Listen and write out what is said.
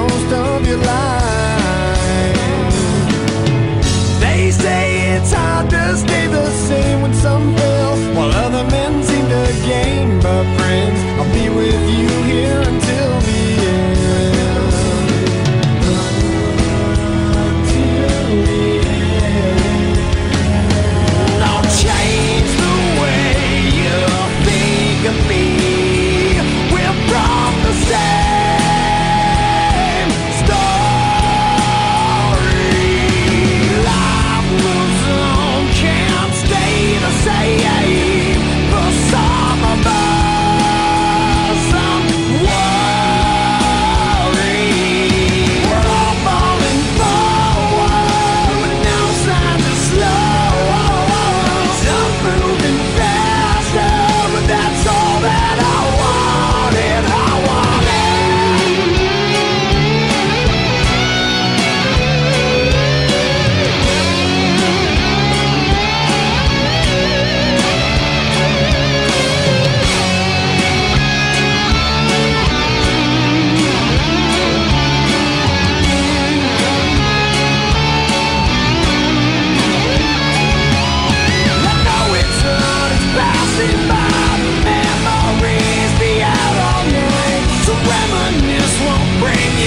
most of your life. Break.